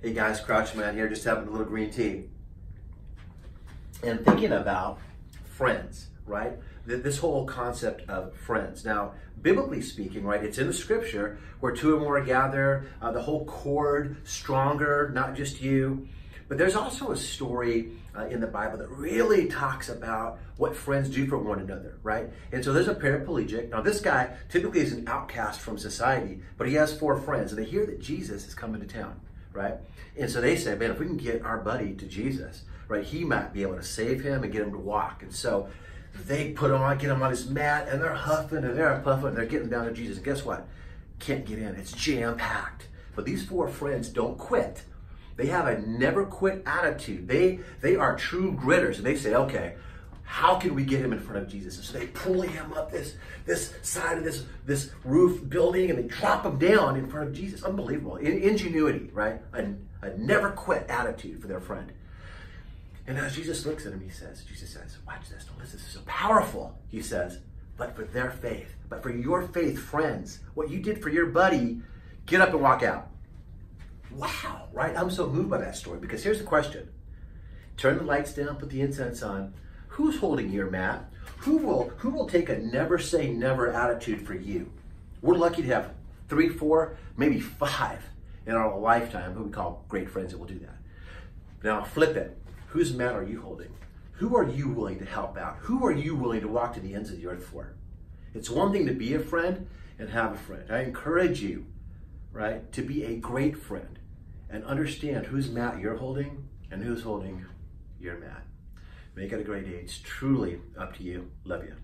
Hey guys, Crouch Man here, just having a little green tea. And thinking about friends, right? This whole concept of friends. Now, biblically speaking, right, it's in the scripture where two or more gather, uh, the whole cord stronger, not just you. But there's also a story uh, in the Bible that really talks about what friends do for one another, right? And so there's a paraplegic. Now, this guy typically is an outcast from society, but he has four friends, and they hear that Jesus is coming to town, right? And so they said, man, if we can get our buddy to Jesus, right, he might be able to save him and get him to walk. And so they put on, get him on his mat, and they're huffing and they're puffing, and they're getting down to Jesus. And guess what? Can't get in. It's jam packed. But these four friends don't quit. They have a never quit attitude. They they are true gritters. And they say, okay, how can we get him in front of Jesus? And so they pull him up this, this side of this, this roof building and they drop him down in front of Jesus. Unbelievable. In, ingenuity, right? A, a never quit attitude for their friend. And as Jesus looks at him, he says, Jesus says, watch this, don't listen, this is so powerful. He says, but for their faith, but for your faith, friends, what you did for your buddy, get up and walk out. Wow, right? I'm so moved by that story because here's the question. Turn the lights down, put the incense on. Who's holding your mat? Who will who will take a never say never attitude for you? We're lucky to have three, four, maybe five in our lifetime who we call great friends that will do that. Now flip it. Whose mat are you holding? Who are you willing to help out? Who are you willing to walk to the ends of the earth for? It's one thing to be a friend and have a friend. I encourage you, right, to be a great friend and understand whose mat you're holding and who's holding your mat. Make it a great. It's truly up to you. Love you.